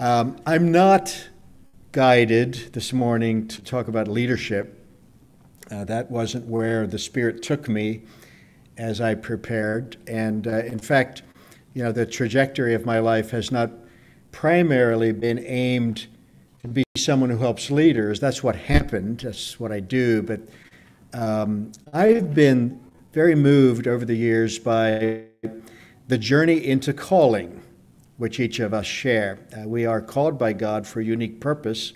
Um, I'm not guided this morning to talk about leadership. Uh, that wasn't where the Spirit took me as I prepared. And uh, in fact, you know, the trajectory of my life has not primarily been aimed to be someone who helps leaders. That's what happened. That's what I do. But um, I've been very moved over the years by the journey into calling, which each of us share. Uh, we are called by God for a unique purpose.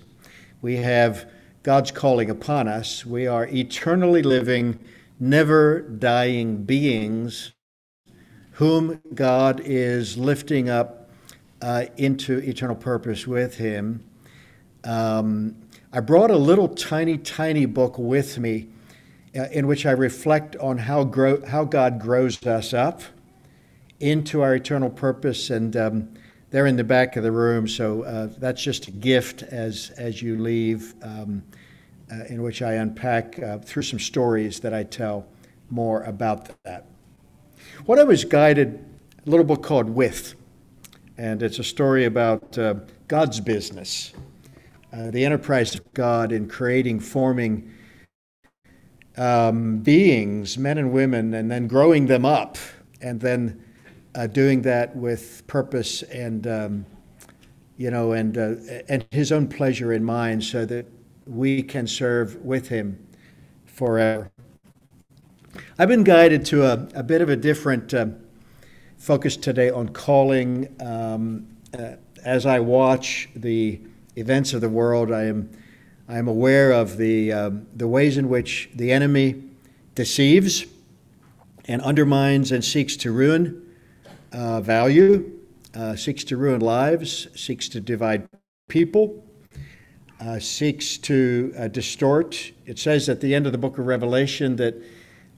We have God's calling upon us. We are eternally living, never dying beings whom God is lifting up uh, into eternal purpose with Him. Um, I brought a little tiny, tiny book with me uh, in which I reflect on how, grow, how God grows us up into our eternal purpose. And um, they're in the back of the room, so uh, that's just a gift as, as you leave, um, uh, in which I unpack uh, through some stories that I tell more about that. What I was guided, a little book called With, and it's a story about uh, God's business, uh, the enterprise of God in creating, forming um, beings, men and women, and then growing them up, and then uh, doing that with purpose and um, you know and uh, and His own pleasure in mind, so that we can serve with Him forever. I've been guided to a, a bit of a different uh, focus today on calling. Um, uh, as I watch the events of the world, I am I am aware of the um, the ways in which the enemy deceives and undermines and seeks to ruin uh, value, uh, seeks to ruin lives, seeks to divide people, uh, seeks to uh, distort. It says at the end of the book of Revelation that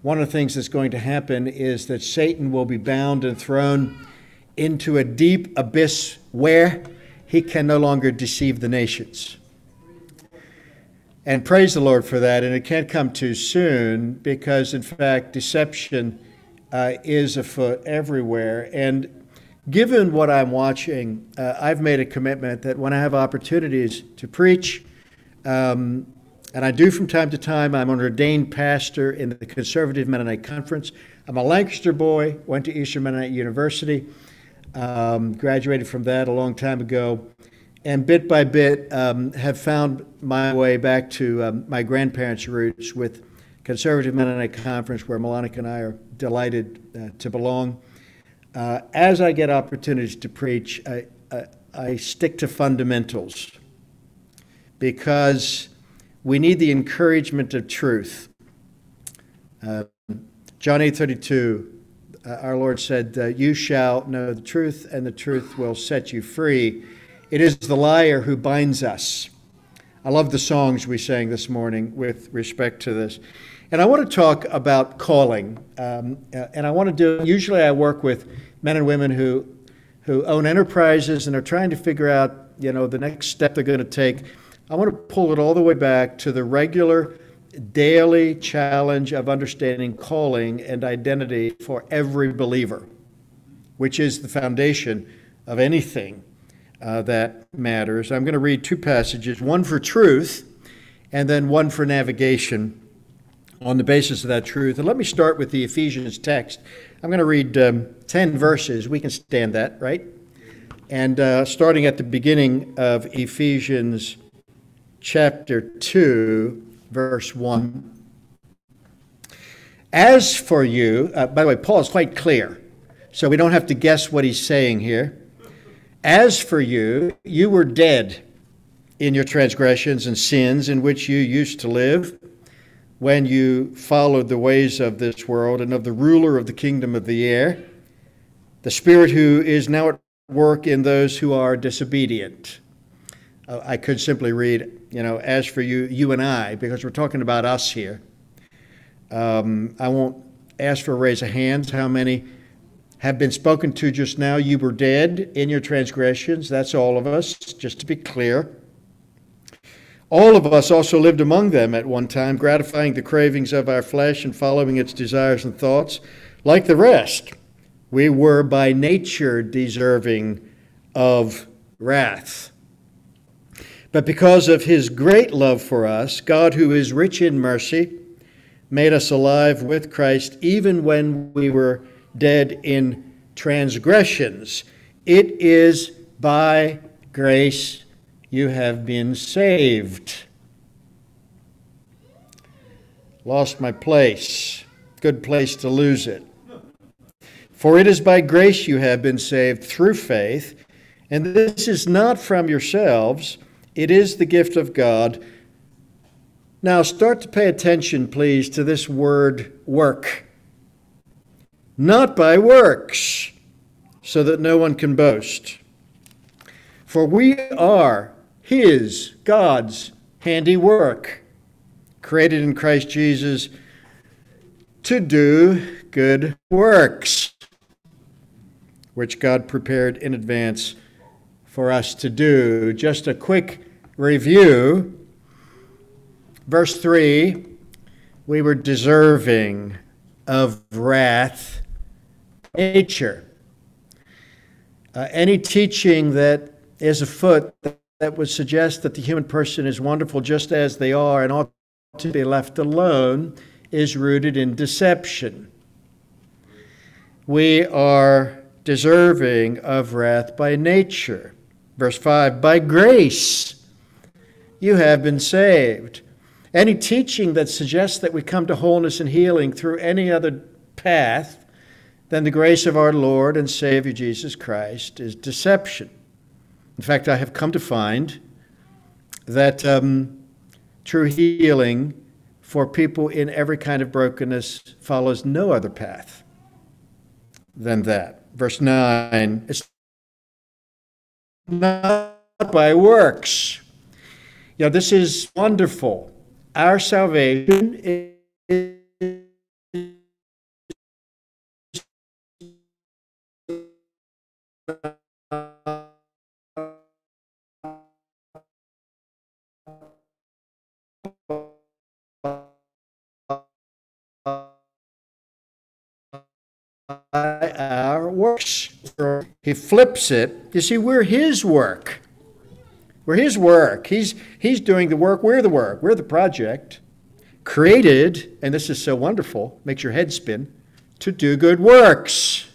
one of the things that's going to happen is that Satan will be bound and thrown into a deep abyss where he can no longer deceive the nations. And praise the Lord for that. And it can't come too soon because, in fact, deception uh, is afoot everywhere. And given what I'm watching, uh, I've made a commitment that when I have opportunities to preach, um, and I do from time to time, I'm an ordained pastor in the Conservative Mennonite Conference. I'm a Lancaster boy, went to Eastern Mennonite University, um, graduated from that a long time ago and bit by bit um, have found my way back to um, my grandparents' roots with Conservative Mennonite Conference, where Malonica and I are delighted uh, to belong. Uh, as I get opportunities to preach, I, I, I, stick to fundamentals because we need the encouragement of truth. Uh, John 8 32, uh, our Lord said, uh, You shall know the truth, and the truth will set you free. It is the liar who binds us. I love the songs we sang this morning with respect to this. And I want to talk about calling. Um, and I want to do, usually I work with men and women who, who own enterprises and are trying to figure out, you know, the next step they're going to take. I want to pull it all the way back to the regular daily challenge of understanding calling and identity for every believer, which is the foundation of anything uh, that matters. I'm going to read two passages one for truth and then one for navigation on the basis of that truth. And let me start with the Ephesians text. I'm going to read um, 10 verses. We can stand that, right? And uh, starting at the beginning of Ephesians chapter 2, verse 1. As for you, uh, by the way, Paul is quite clear, so we don't have to guess what he's saying here. As for you, you were dead in your transgressions and sins in which you used to live when you followed the ways of this world and of the ruler of the kingdom of the air, the spirit who is now at work in those who are disobedient. Uh, I could simply read, you know, as for you, you and I, because we're talking about us here. Um, I won't ask for a raise of hands how many have been spoken to just now. You were dead in your transgressions. That's all of us, just to be clear. All of us also lived among them at one time, gratifying the cravings of our flesh and following its desires and thoughts. Like the rest, we were by nature deserving of wrath. But because of his great love for us, God, who is rich in mercy, made us alive with Christ even when we were dead in transgressions. It is by grace you have been saved. Lost my place. Good place to lose it. For it is by grace you have been saved through faith, and this is not from yourselves, it is the gift of God. Now start to pay attention, please, to this word work. Not by works, so that no one can boast. For we are His, God's handiwork, created in Christ Jesus to do good works, which God prepared in advance for us to do. Just a quick review. Verse 3 we were deserving of wrath nature. Uh, any teaching that is afoot that would suggest that the human person is wonderful just as they are and ought to be left alone is rooted in deception. We are deserving of wrath by nature. Verse 5 By grace you have been saved. Any teaching that suggests that we come to wholeness and healing through any other path than the grace of our Lord and Savior Jesus Christ is deception. In fact, I have come to find that um, true healing for people in every kind of brokenness follows no other path than that. Verse 9 it's not by works. You know, this is wonderful. Our salvation is He flips it. You see, we're his work. We're his work. He's, he's doing the work. We're the work. We're the project. Created, and this is so wonderful, makes your head spin, to do good works,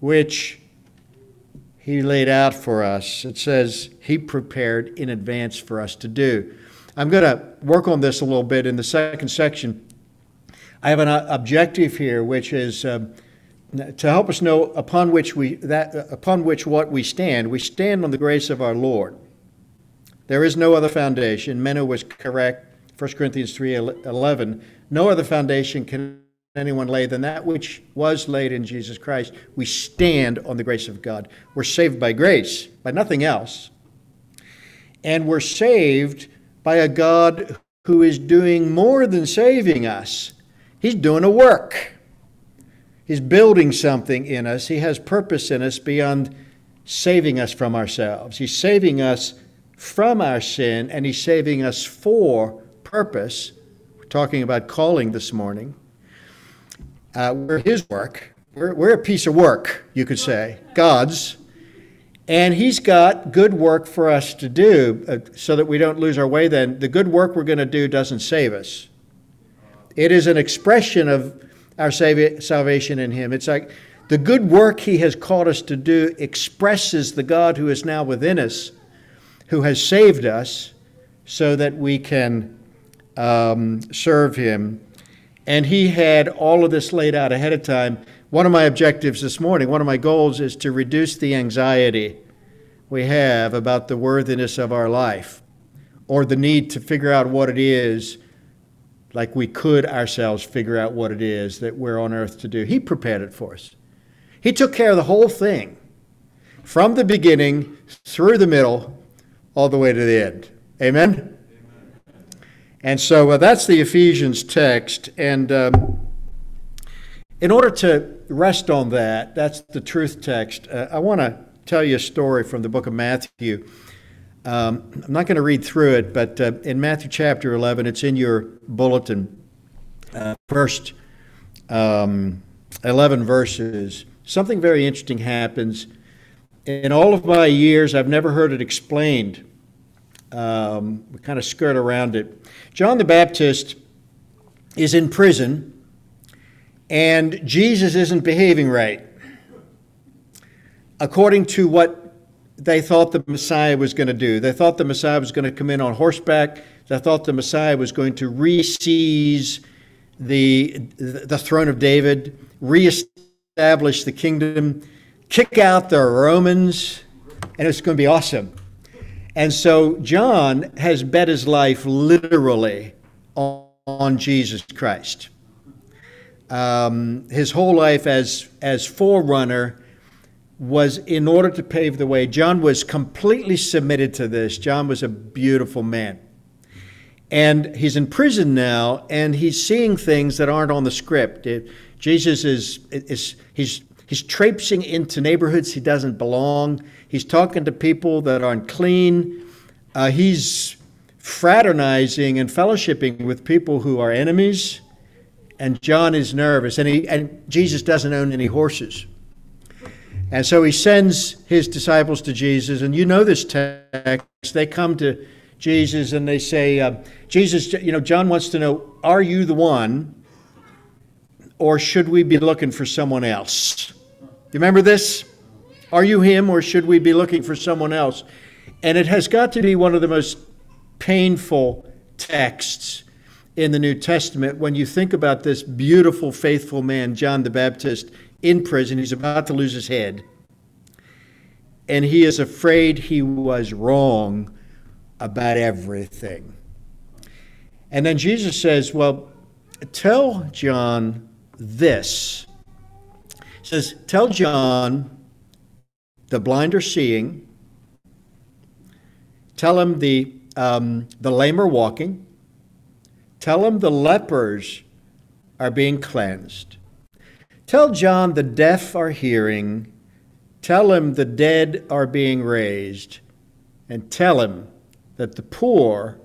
which he laid out for us. It says he prepared in advance for us to do. I'm going to work on this a little bit in the second section I have an uh, objective here, which is um, to help us know upon which we that uh, upon which what we stand. We stand on the grace of our Lord. There is no other foundation. Menno was correct. 1 Corinthians 3:11. No other foundation can anyone lay than that which was laid in Jesus Christ. We stand on the grace of God. We're saved by grace, by nothing else. And we're saved by a God who is doing more than saving us. He's doing a work. He's building something in us. He has purpose in us beyond saving us from ourselves. He's saving us from our sin and He's saving us for purpose. We're talking about calling this morning. Uh, we're His work. We're, we're a piece of work, you could say, God's. And He's got good work for us to do uh, so that we don't lose our way then. The good work we're going to do doesn't save us. It is an expression of our salvation in Him. It's like the good work He has called us to do expresses the God who is now within us, who has saved us so that we can um, serve Him. And He had all of this laid out ahead of time. One of my objectives this morning, one of my goals is to reduce the anxiety we have about the worthiness of our life or the need to figure out what it is like we could ourselves figure out what it is that we're on earth to do. He prepared it for us. He took care of the whole thing from the beginning through the middle all the way to the end. Amen? Amen. And so uh, that's the Ephesians text. And um, in order to rest on that, that's the truth text, uh, I want to tell you a story from the book of Matthew. Um, I'm not going to read through it, but uh, in Matthew chapter 11, it's in your bulletin, uh, first um, 11 verses. Something very interesting happens. In all of my years, I've never heard it explained Um, we kind of skirt around it. John the Baptist is in prison, and Jesus isn't behaving right. According to what they thought the Messiah was going to do, they thought the Messiah was going to come in on horseback. They thought the Messiah was going to re-seize the, the throne of David, reestablish the kingdom, kick out the Romans, and it's going to be awesome. And so John has bet his life literally on, on Jesus Christ. Um, his whole life as, as forerunner was in order to pave the way. John was completely submitted to this. John was a beautiful man. And he's in prison now, and he's seeing things that aren't on the script. It, Jesus is, is he's, he's traipsing into neighborhoods he doesn't belong. He's talking to people that are unclean. Uh, he's fraternizing and fellowshipping with people who are enemies. And John is nervous, and, he, and Jesus doesn't own any horses. And so he sends his disciples to Jesus, and you know this text. They come to Jesus and they say, uh, Jesus, you know, John wants to know, are you the one, or should we be looking for someone else? You remember this? Are you him, or should we be looking for someone else? And it has got to be one of the most painful texts in the New Testament when you think about this beautiful, faithful man, John the Baptist, in prison. He's about to lose his head. And he is afraid he was wrong about everything. And then Jesus says, Well, tell John this. He says, Tell John the blind are seeing, tell him the, um, the lame are walking, tell him the lepers are being cleansed. Tell John the deaf are hearing, tell him the dead are being raised, and tell him that the poor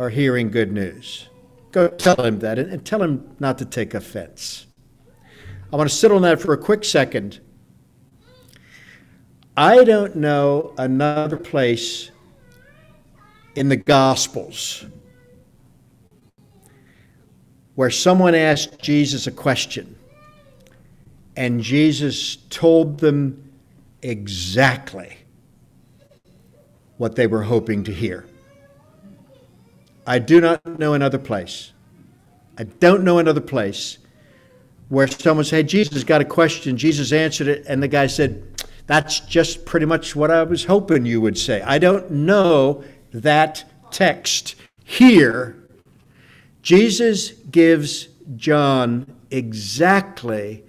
are hearing good news. Go tell him that and tell him not to take offense. I want to sit on that for a quick second. I don't know another place in the Gospels where someone asked Jesus a question and Jesus told them exactly what they were hoping to hear. I do not know another place. I don't know another place where someone said, Jesus got a question, Jesus answered it, and the guy said, That's just pretty much what I was hoping you would say. I don't know that text. Here, Jesus gives John exactly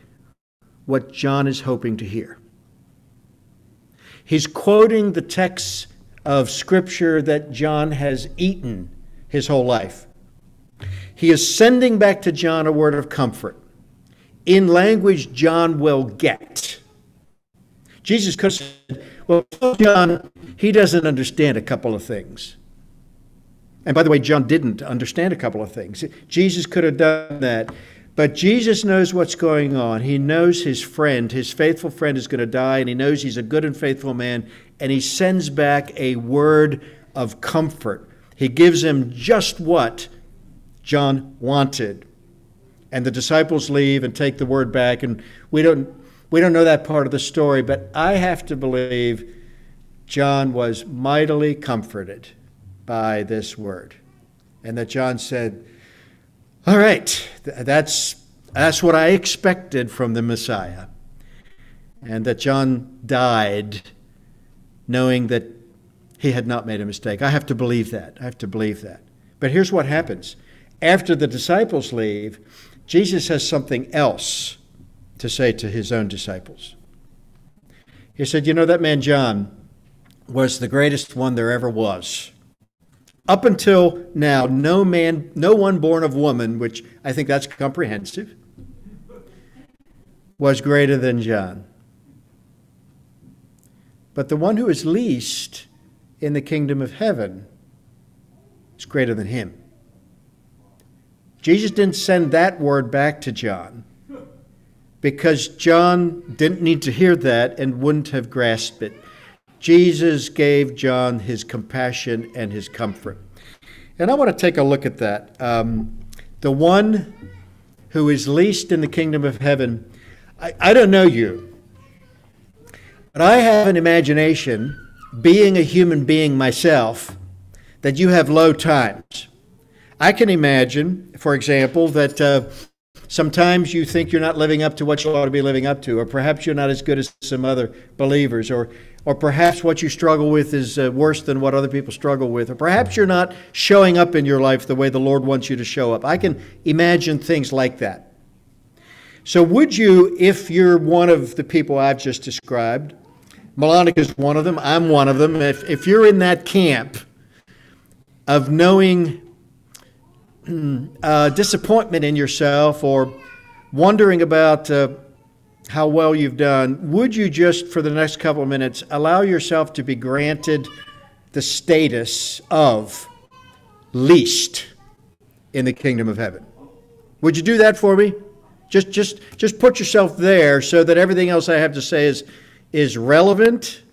what John is hoping to hear. He's quoting the texts of Scripture that John has eaten his whole life. He is sending back to John a word of comfort in language John will get. Jesus could have said, Well, John, he doesn't understand a couple of things. And by the way, John didn't understand a couple of things. Jesus could have done that. But Jesus knows what's going on. He knows his friend, his faithful friend, is going to die, and he knows he's a good and faithful man, and he sends back a word of comfort. He gives him just what John wanted. And the disciples leave and take the word back, and we don't, we don't know that part of the story, but I have to believe John was mightily comforted by this word. And that John said, all right, that's, that's what I expected from the Messiah. And that John died knowing that he had not made a mistake. I have to believe that. I have to believe that. But here's what happens after the disciples leave, Jesus has something else to say to his own disciples. He said, You know, that man John was the greatest one there ever was. Up until now, no man, no one born of woman, which I think that's comprehensive, was greater than John. But the one who is least in the kingdom of heaven is greater than him. Jesus didn't send that word back to John because John didn't need to hear that and wouldn't have grasped it. Jesus gave John his compassion and his comfort. And I want to take a look at that. Um, the one who is least in the kingdom of heaven, I, I don't know you, but I have an imagination, being a human being myself, that you have low times. I can imagine, for example, that uh, sometimes you think you're not living up to what you ought to be living up to, or perhaps you're not as good as some other believers, or or perhaps what you struggle with is uh, worse than what other people struggle with, or perhaps you're not showing up in your life the way the Lord wants you to show up. I can imagine things like that. So, would you, if you're one of the people I've just described, Melonica is one of them, I'm one of them, if, if you're in that camp of knowing uh, disappointment in yourself or wondering about uh, how well you've done, would you just, for the next couple of minutes, allow yourself to be granted the status of least in the kingdom of heaven? Would you do that for me? Just, just, just put yourself there so that everything else I have to say is, is relevant.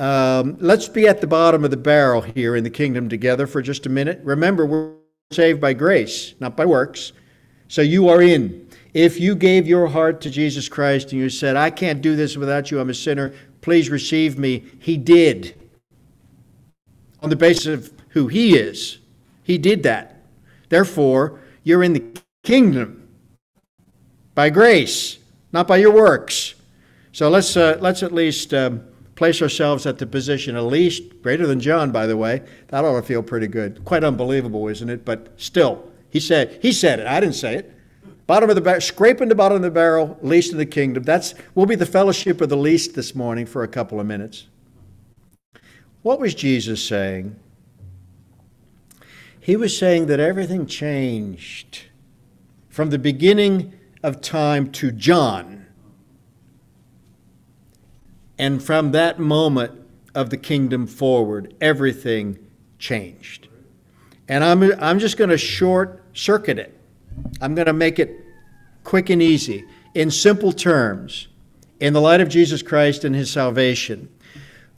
Um, let's be at the bottom of the barrel here in the kingdom together for just a minute. Remember, we're saved by grace, not by works. So you are in. If you gave your heart to Jesus Christ and you said, I can't do this without you, I'm a sinner, please receive me, He did. On the basis of who He is. He did that. Therefore, you're in the kingdom by grace, not by your works. So let's, uh, let's at least um, place ourselves at the position, at least greater than John, by the way. That ought to feel pretty good. Quite unbelievable, isn't it? But still, he said, he said it. I didn't say it. Bottom of the barrel, scraping the bottom of the barrel, least in the kingdom. That's will be the fellowship of the least this morning for a couple of minutes. What was Jesus saying? He was saying that everything changed from the beginning of time to John. And from that moment of the kingdom forward, everything changed. And I'm, I'm just going to short circuit it I'm going to make it quick and easy. In simple terms, in the light of Jesus Christ and his salvation,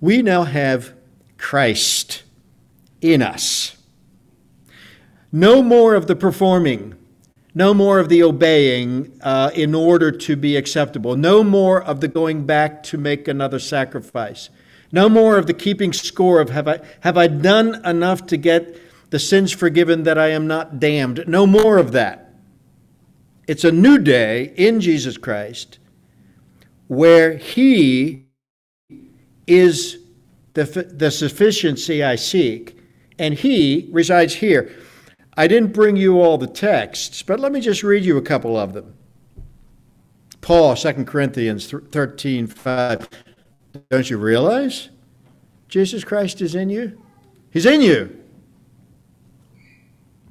we now have Christ in us. No more of the performing, no more of the obeying uh, in order to be acceptable, no more of the going back to make another sacrifice, no more of the keeping score of have I, have I done enough to get the sins forgiven that I am not damned. No more of that. It's a new day in Jesus Christ where He is the, the sufficiency I seek, and He resides here. I didn't bring you all the texts, but let me just read you a couple of them. Paul, 2 Corinthians 13, 5. Don't you realize Jesus Christ is in you? He's in you.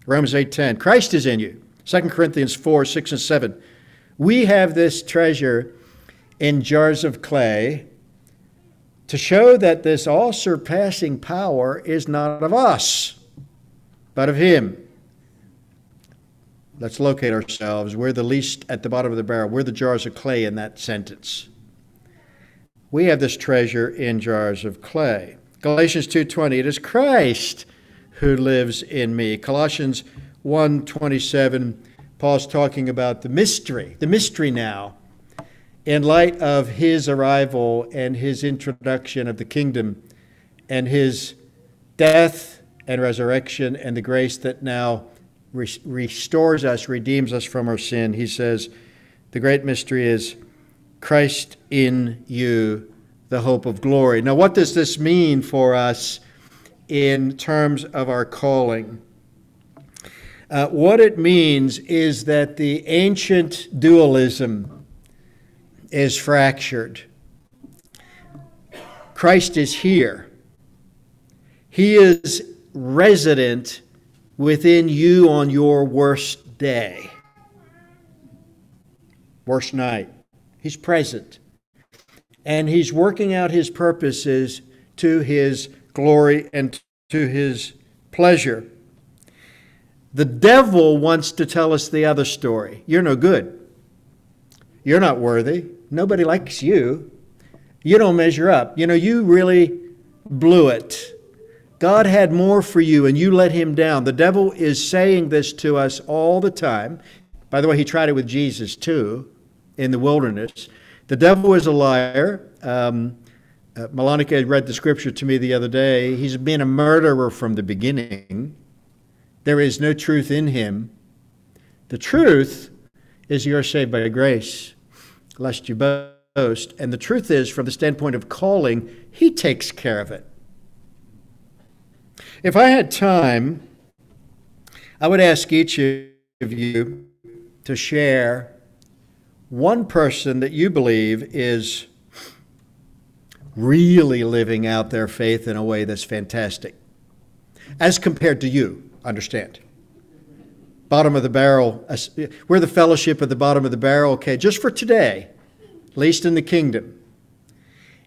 Romans 8:10. Christ is in you. 2 Corinthians 4 6 and 7. We have this treasure in jars of clay to show that this all surpassing power is not of us, but of Him. Let's locate ourselves. We're the least at the bottom of the barrel. We're the jars of clay in that sentence. We have this treasure in jars of clay. Galatians 2:20 it is Christ who lives in me. Colossians 127, Paul's talking about the mystery, the mystery now, in light of his arrival and his introduction of the kingdom and his death and resurrection and the grace that now restores us, redeems us from our sin. He says, the great mystery is Christ in you, the hope of glory. Now, what does this mean for us in terms of our calling? Uh, what it means is that the ancient dualism is fractured. Christ is here. He is resident within you on your worst day, worst night. He's present. And He's working out His purposes to His glory and to His pleasure. The devil wants to tell us the other story. You're no good. You're not worthy. Nobody likes you. You don't measure up. You know, you really blew it. God had more for you and you let him down. The devil is saying this to us all the time. By the way, he tried it with Jesus too in the wilderness. The devil is a liar. Um, uh, read the scripture to me the other day. He's been a murderer from the beginning. There is no truth in him. The truth is you're saved by grace, lest you boast. And the truth is, from the standpoint of calling, he takes care of it. If I had time, I would ask each of you to share one person that you believe is really living out their faith in a way that's fantastic, as compared to you, understand. Bottom of the barrel, we're the fellowship at the bottom of the barrel, okay, just for today, least in the kingdom.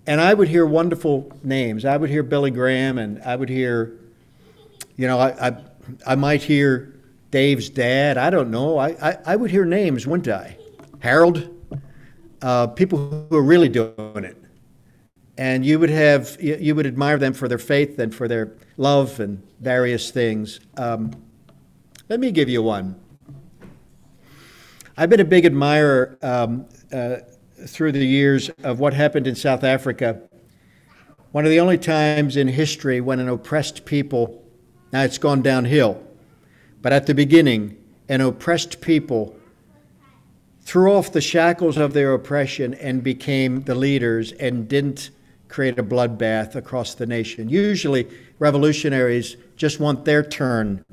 And I would hear wonderful names. I would hear Billy Graham, and I would hear, you know, I, I, I might hear Dave's dad. I don't know. I, I, I would hear names, wouldn't I? Harold, uh, people who are really doing it and you would have you would admire them for their faith and for their love and various things. Um, let me give you one. I've been a big admirer um, uh, through the years of what happened in South Africa. One of the only times in history when an oppressed people, now it's gone downhill, but at the beginning, an oppressed people threw off the shackles of their oppression and became the leaders and didn't create a bloodbath across the nation. Usually, revolutionaries just want their turn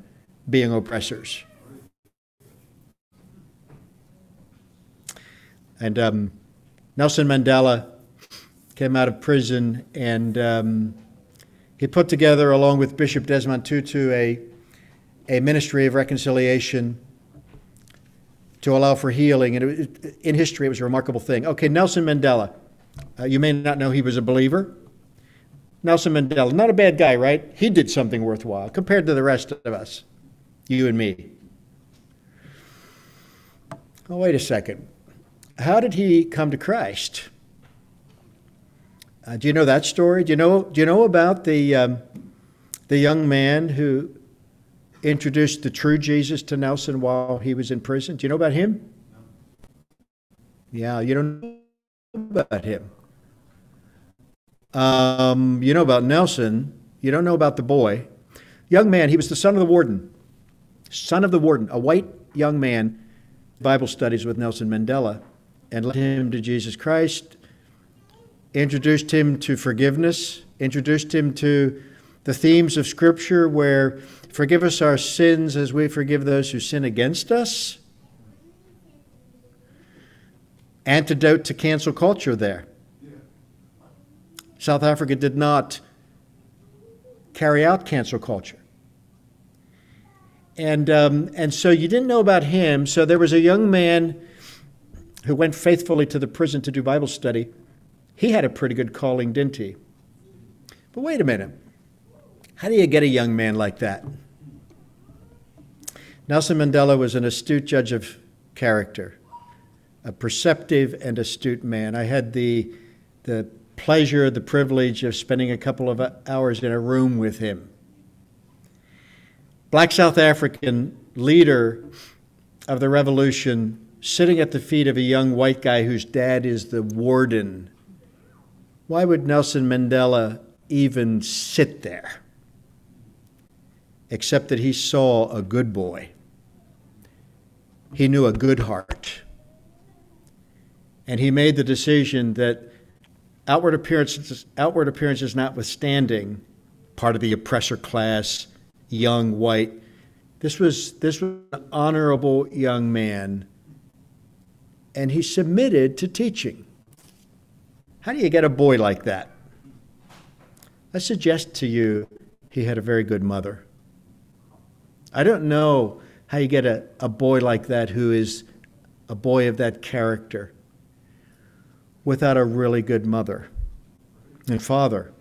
being oppressors. And um, Nelson Mandela came out of prison and um, he put together, along with Bishop Desmond Tutu, a, a ministry of reconciliation to allow for healing. And it, in history, it was a remarkable thing. Okay, Nelson Mandela uh, you may not know he was a believer. Nelson Mandela, not a bad guy, right? He did something worthwhile compared to the rest of us, you and me. Oh, wait a second. How did he come to Christ? Uh, do you know that story? Do you know, do you know about the, um, the young man who introduced the true Jesus to Nelson while he was in prison? Do you know about him? Yeah, you don't know about him. Um, you know about Nelson. You don't know about the boy. Young man, he was the son of the warden. Son of the warden, a white young man, Bible studies with Nelson Mandela, and led him to Jesus Christ, introduced him to forgiveness, introduced him to the themes of Scripture where forgive us our sins as we forgive those who sin against us. Antidote to cancel culture there. South Africa did not carry out cancel culture. And, um, and so you didn't know about him. So there was a young man who went faithfully to the prison to do Bible study. He had a pretty good calling, didn't he? But wait a minute. How do you get a young man like that? Nelson Mandela was an astute judge of character, a perceptive and astute man. I had the, the pleasure, the privilege of spending a couple of hours in a room with him. Black South African leader of the revolution sitting at the feet of a young white guy whose dad is the warden. Why would Nelson Mandela even sit there? Except that he saw a good boy. He knew a good heart. And he made the decision that outward appearances, outward appearances notwithstanding, part of the oppressor class, young white. This was this was an honorable young man, and he submitted to teaching. How do you get a boy like that? I suggest to you he had a very good mother. I don't know how you get a, a boy like that who is a boy of that character without a really good mother and father.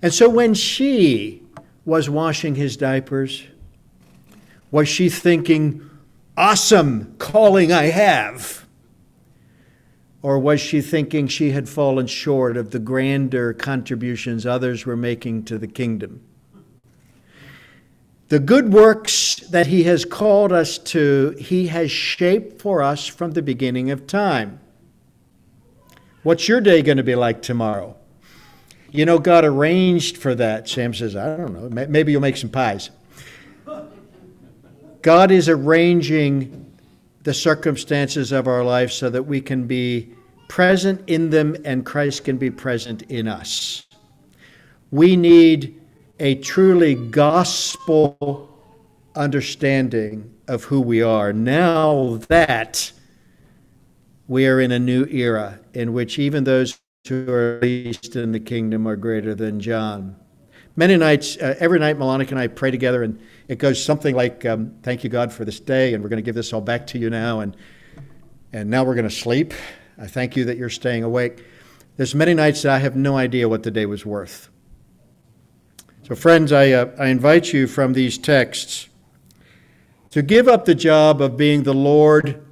And so when she was washing his diapers, was she thinking, awesome calling I have? Or was she thinking she had fallen short of the grander contributions others were making to the kingdom? The good works that He has called us to, He has shaped for us from the beginning of time. What's your day going to be like tomorrow? You know, God arranged for that. Sam says, I don't know. Maybe you'll make some pies. God is arranging the circumstances of our life so that we can be present in them and Christ can be present in us. We need a truly gospel understanding of who we are. Now that we are in a new era in which even those who are least in the kingdom are greater than John. Many nights, uh, every night, Melanic and I pray together, and it goes something like, um, "Thank you, God, for this day, and we're going to give this all back to you now, and and now we're going to sleep. I thank you that you're staying awake." There's many nights that I have no idea what the day was worth. So, friends, I, uh, I invite you from these texts to give up the job of being the Lord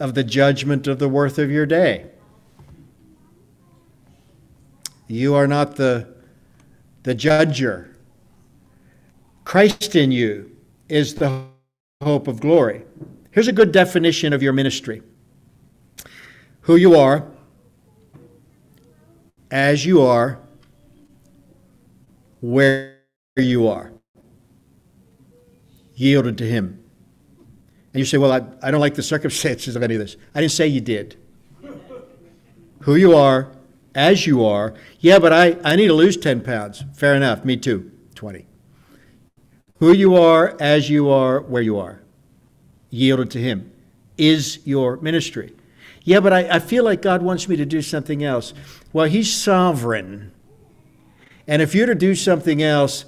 of the judgment of the worth of your day. You are not the, the judger. Christ in you is the hope of glory. Here's a good definition of your ministry who you are, as you are, where you are, yielded to Him. And you say, Well, I, I don't like the circumstances of any of this. I didn't say you did. Who you are, as you are. Yeah, but I, I need to lose 10 pounds. Fair enough. Me too. 20. Who you are, as you are, where you are. Yielded to Him is your ministry. Yeah, but I, I feel like God wants me to do something else. Well, He's sovereign. And if you're to do something else,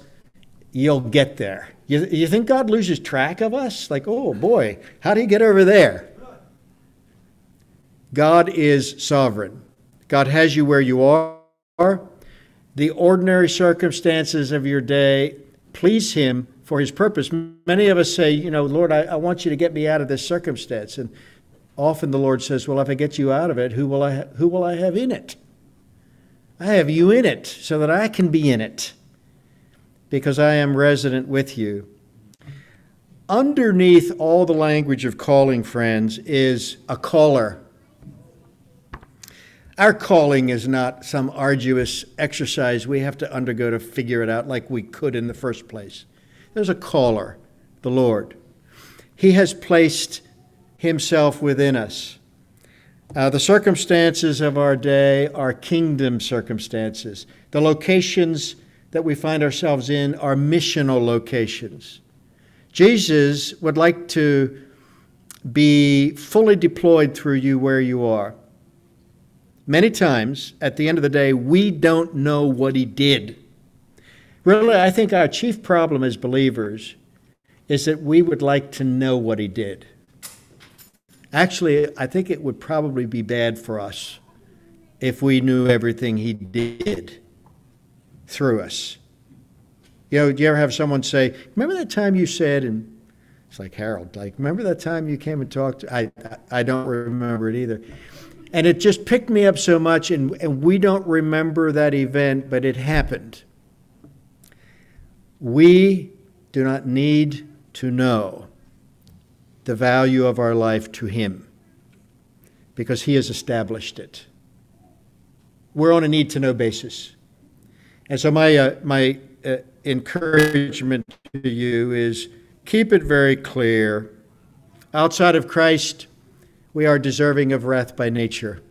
you'll get there. You, you think God loses track of us? Like, oh boy, how do you get over there? God is sovereign. God has you where you are. The ordinary circumstances of your day please Him for His purpose. Many of us say, you know, Lord, I, I want you to get me out of this circumstance. And often the Lord says, well, if I get you out of it, who will I, who will I have in it? I have you in it so that I can be in it because I am resident with you. Underneath all the language of calling, friends, is a caller. Our calling is not some arduous exercise we have to undergo to figure it out like we could in the first place. There's a caller, the Lord. He has placed Himself within us. Uh, the circumstances of our day are kingdom circumstances. The locations that we find ourselves in are missional locations. Jesus would like to be fully deployed through you where you are. Many times, at the end of the day, we don't know what he did. Really, I think our chief problem as believers is that we would like to know what he did. Actually, I think it would probably be bad for us if we knew everything he did through us. You know, do you ever have someone say, Remember that time you said, and it's like, Harold, like, remember that time you came and talked? To, I, I don't remember it either. And it just picked me up so much, and, and we don't remember that event, but it happened. We do not need to know the value of our life to Him because He has established it. We're on a need to know basis. And so, my, uh, my uh, encouragement to you is keep it very clear. Outside of Christ, we are deserving of wrath by nature.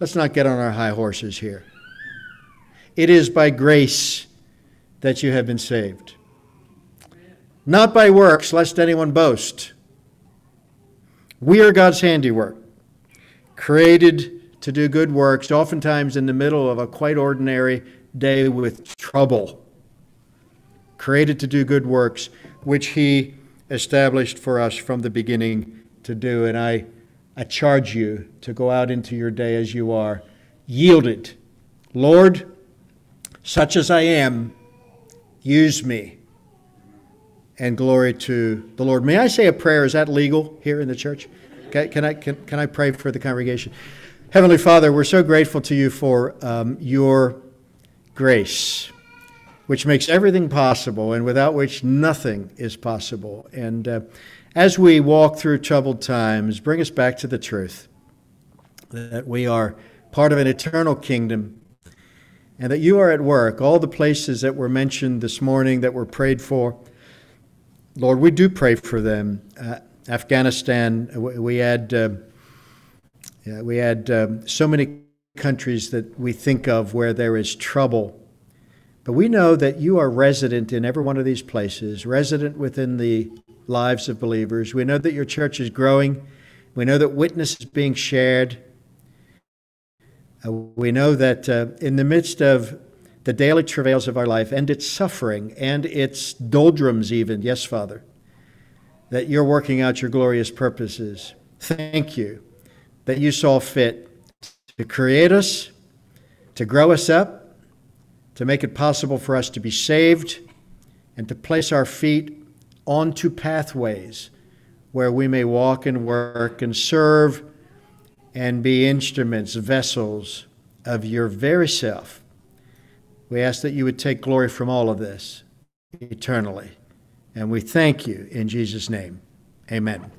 Let's not get on our high horses here. It is by grace that you have been saved, not by works, lest anyone boast. We are God's handiwork, created to do good works, oftentimes in the middle of a quite ordinary day with trouble. Created to do good works, which He established for us from the beginning to do. And I, I charge you to go out into your day as you are, yielded. Lord, such as I am, use me. And glory to the Lord. May I say a prayer? Is that legal here in the church? Can I, can, can I pray for the congregation? Heavenly Father, we're so grateful to you for um, your grace, which makes everything possible and without which nothing is possible. And uh, as we walk through troubled times, bring us back to the truth that we are part of an eternal kingdom and that you are at work. All the places that were mentioned this morning that were prayed for, Lord, we do pray for them. Uh, Afghanistan, we had. Uh, we had um, so many countries that we think of where there is trouble. But we know that you are resident in every one of these places, resident within the lives of believers. We know that your church is growing. We know that witness is being shared. Uh, we know that uh, in the midst of the daily travails of our life and its suffering and its doldrums, even, yes, Father, that you're working out your glorious purposes. Thank you that you saw fit to create us, to grow us up, to make it possible for us to be saved, and to place our feet onto pathways where we may walk and work and serve and be instruments, vessels of your very self. We ask that you would take glory from all of this eternally. And we thank you in Jesus' name. Amen.